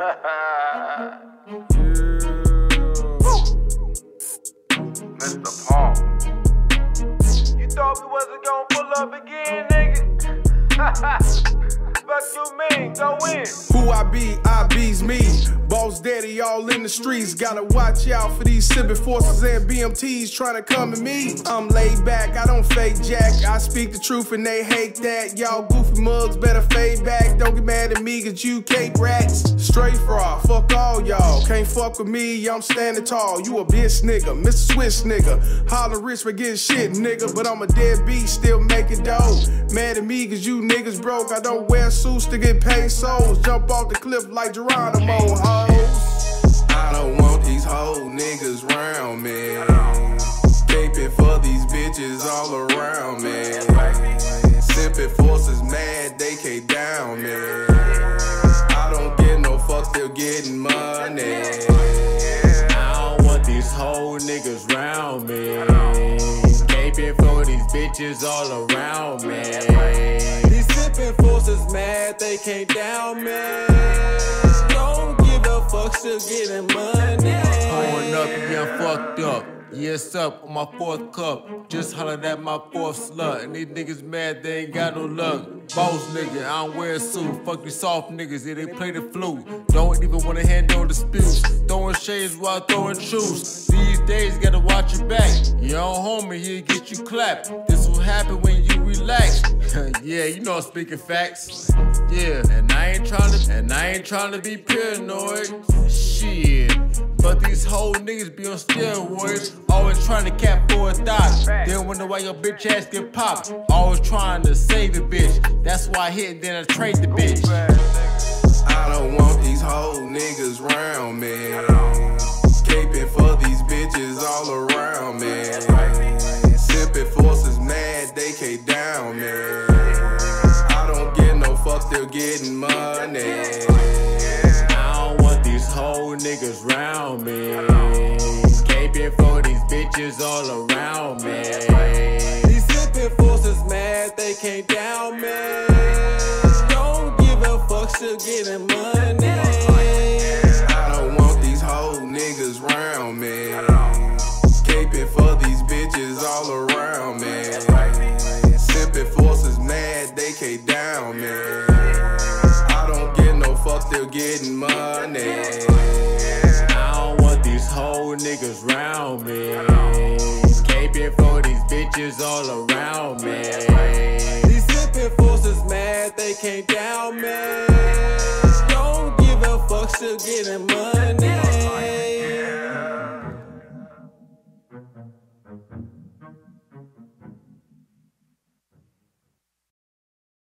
Mr. Paul. You thought we wasn't gonna pull up again, nigga? Fuck you mean? Go in. Who I be, I be's me. Boss daddy all in the streets. Gotta watch out for these civil forces and BMTs trying to come at me. I'm laid back, I don't fake jack. I speak the truth and they hate that. Y'all goofy mugs better fade back. Don't get mad at me, cause you cake rats. Straight fraud, fuck all y'all. Can't fuck with me, I'm standing tall. You a bitch nigga, Mr. Swiss nigga. Holler rich for getting shit, nigga. But I'm a deadbeat, still making dough. Mad at me, cause you niggas broke. I don't wear suits to get paid souls. Jump off the cliff like Geronimo, hoes. Bitches all around me. Simping forces mad, they can't down me. I don't get no fuck, still getting money. I don't want these whole niggas round me. Caping for these bitches all around me. These sipping forces mad, they can't down me. Don't give a fuck, still getting fucked up. Yes, up on my fourth cup. Just hollered at my fourth slut. And these niggas mad, they ain't got no luck. Boss nigga, I don't wear a suit. Fuck you soft niggas, yeah, they play the flute. Don't even wanna handle disputes. Throwing shades while throwing truths. These days, gotta watch your back. Your own homie, he'll get you clapped. This will happen when you relax. yeah, you know I'm speaking facts. Yeah, and I ain't trying to, and I ain't trying to be paranoid. Shit. But these whole niggas be on steroids, always trying to cap for a thought. Then wonder why your bitch ass get popped. Always trying to save the bitch. That's why I hit and then I trade the bitch. Niggas round me. Caping for these bitches all around me. These sipping forces mad, they can't down me. Don't give a fuck, still getting money. I don't want these whole niggas round me. Caping for these bitches all around me. Sipping forces mad, they can't down me. Bitches all around me. These sipping forces mad, they can't down me.